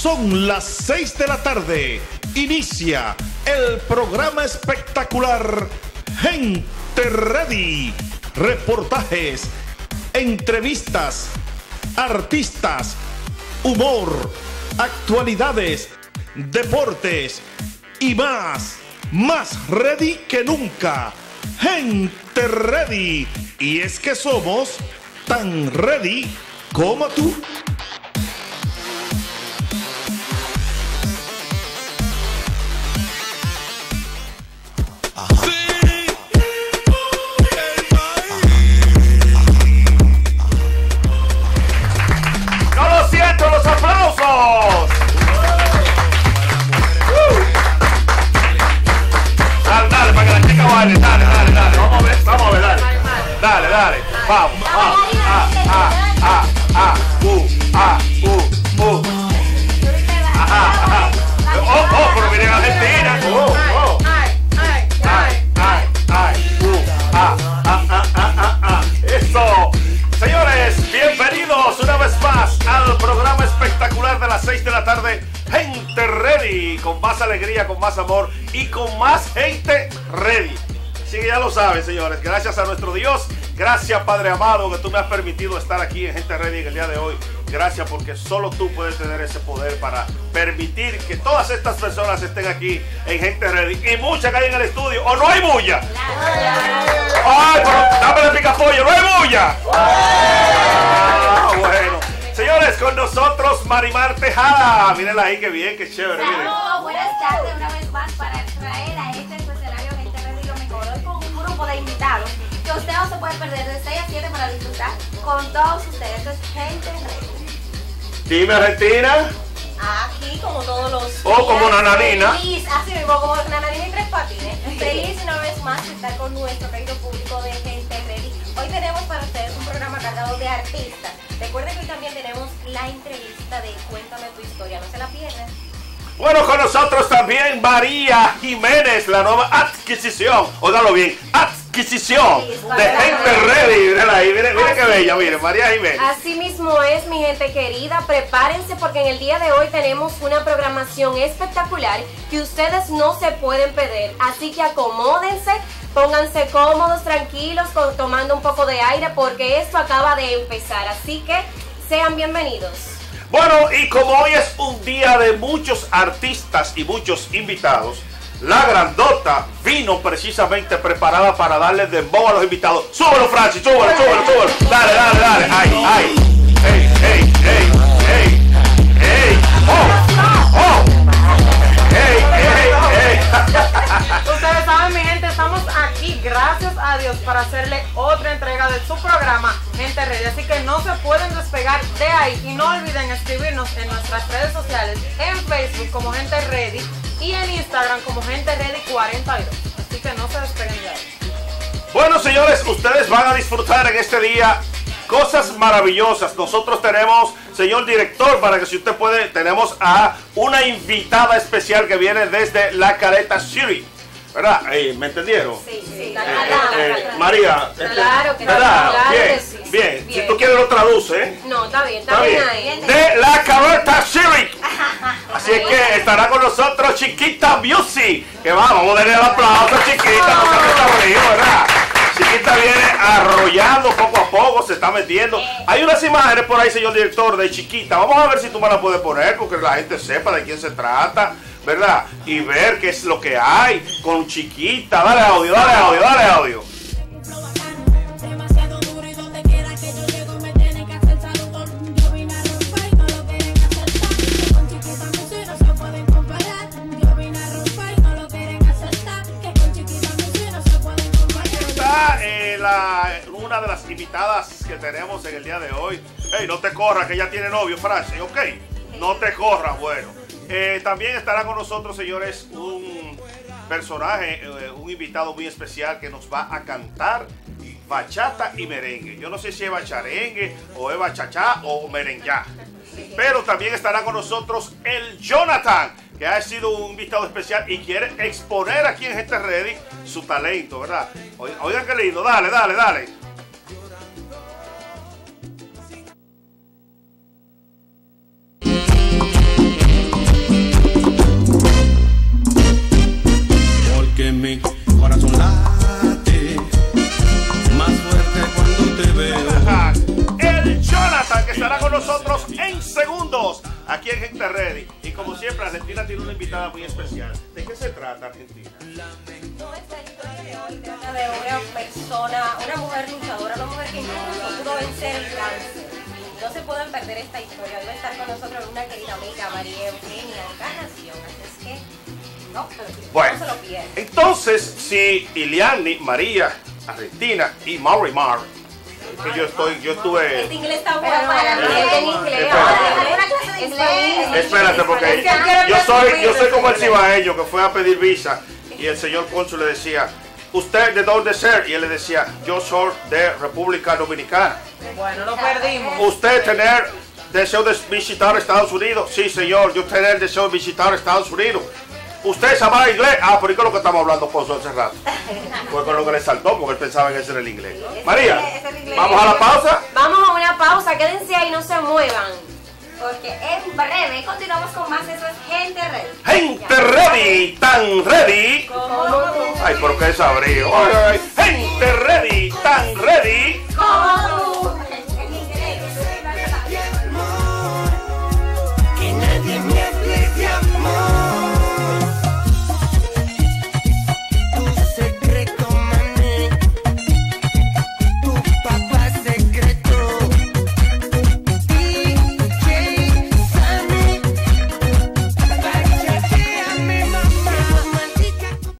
Son las 6 de la tarde. Inicia el programa espectacular Gente Ready. Reportajes, entrevistas, artistas, humor, actualidades, deportes y más. Más ready que nunca. Gente ready. Y es que somos tan ready como tú. Dale, vamos, ah, ah, ah, ah, ah, uh, ah, uh, uh. Ajá, ajá. Oh, oh, pero miren Argentina. Oh, oh. Uh, ah, ah, ah, ah, ah, ah. Señores, bienvenidos una vez más al programa espectacular de las 6 de la tarde. Gente ready, con más alegría, con más amor y con más gente ready. Así que ya lo saben, señores. Gracias a nuestro Dios. Gracias, Padre amado, que tú me has permitido estar aquí en Gente Ready en el día de hoy. Gracias porque solo tú puedes tener ese poder para permitir que todas estas personas estén aquí en Gente Ready. Y muchas que hay en el estudio. ¿O no hay bulla? ¡Ay, pero dame el picapollo! ¡No hay bulla! Ah, bueno. Señores, con nosotros Marimar Tejada. Mírenla ahí, qué bien, qué chévere. miren. Buenas tardes una vez más para traer a este escenario Gente Ready lo mejor. Hoy con un grupo de invitados que usted no se puede perder de 6 a 7 para disfrutar con todos ustedes. Esto es Gente Ready. Dime, Argentina. Aquí, como todos los. Oh, como Nananina. Feliz, así mismo, como Nananina y Tres Patines. Feliz una vez más de estar con nuestro querido público de Gente Ready. Hoy tenemos para ustedes un programa cargado de artistas. Recuerden que hoy también tenemos la entrevista de Cuéntame tu historia. No se la pierdan. Bueno, con nosotros también María Jiménez, la nueva adquisición. Óigalo bien, adquisición de Gente Ready. Ahí, qué bella, miren, María Jiménez. Así mismo es, mi gente querida. Prepárense porque en el día de hoy tenemos una programación espectacular que ustedes no se pueden perder. Así que acomódense, pónganse cómodos, tranquilos, tomando un poco de aire porque esto acaba de empezar. Así que sean bienvenidos. Bueno, y como hoy es un día de muchos artistas y muchos invitados, la grandota vino precisamente preparada para darle dembow a los invitados. Súbelo, Francis, súbelo, súbelo, súbelo. Dale, dale, dale. Ay, ay. Ey, ey, ey, ey, ey. Oh, oh. Ey, ey, ey. Ustedes saben, mi gente, estamos aquí, gracias a Dios, para hacerle otra entrega de su programa Gente Ready. Así que no se pueden despegar de ahí y no olviden escribirnos en nuestras redes sociales, en Facebook como Gente Ready y en Instagram como Gente Ready 42. Así que no se despeguen de ahí. Bueno, señores, ustedes van a disfrutar en este día cosas maravillosas. Nosotros tenemos, señor director, para que si usted puede, tenemos a una invitada especial que viene desde la Careta City. ¿Verdad? Eh, ¿Me entendieron? Sí, sí. Eh, eh, eh, María, Claro que sí, ¿verdad? claro bien, que sí. bien, Si tú quieres lo traduce, ¿eh? No, está bien, está, Está bien, bien. ahí. De la Careta City. Así es que estará con nosotros Chiquita Music. Que vamos, vamos a darle el aplauso a Chiquita, porque hace está frío, ¿verdad? Chiquita viene arrollando poco a poco, se está metiendo. Hay unas imágenes por ahí, señor director, de Chiquita. Vamos a ver si tú me las puedes poner, porque la gente sepa de quién se trata, ¿verdad? Y ver qué es lo que hay con Chiquita. Dale audio, dale audio, dale audio. Las invitadas que tenemos en el día de hoy. Hey, no te corras, que ella tiene novio, Francis, ok. No te corras, bueno. Eh, también estará con nosotros, señores, un personaje, eh, un invitado muy especial que nos va a cantar bachata y merengue. Yo no sé si es bacharengue o es bachachá o merengá. Pero también estará con nosotros el Jonathan, que ha sido un invitado especial y quiere exponer aquí en Gente Ready su talento, ¿verdad? Oigan qué lindo, dale, dale, dale. Invitada muy especial. ¿De qué se trata Argentina? Nuestra historia de hoy trata de una persona, una mujer luchadora, una mujer que incluso pudo vencer el cáncer. No se pueden perder esta historia. Hoy va a estar con nosotros una querida amiga, María Eugenia Encarnación. Así es que, no, pero Bueno, no se lo entonces si Iliani, María, Argentina y Maury Mar, que yo estoy, yo Este estuve... inglés está bueno, para mí- en inglés. Espérate, porque yo soy, yo soy como el cibaeño que fue a pedir visa y el señor cónsul le decía, ¿usted de dónde ser? Y él le decía, yo soy de República Dominicana. Bueno, lo perdimos. ¿Usted tener deseo de visitar Estados Unidos? Sí, señor, yo tener deseo de visitar Estados Unidos. ¿Usted sabe inglés? Ah, pero ¿y qué es lo que estamos hablando, Pozo, hace rato? Fue con lo que le saltó, porque él pensaba que ese era el inglés. María, ese es el inglés. vamos a la pausa. Vamos a una pausa, quédense ahí, no se muevan porque en breve continuamos con más eso es gente ready. Gente ready, tan ready. Ay, ¿por qué sabría? Ay, gente ready, tan ready.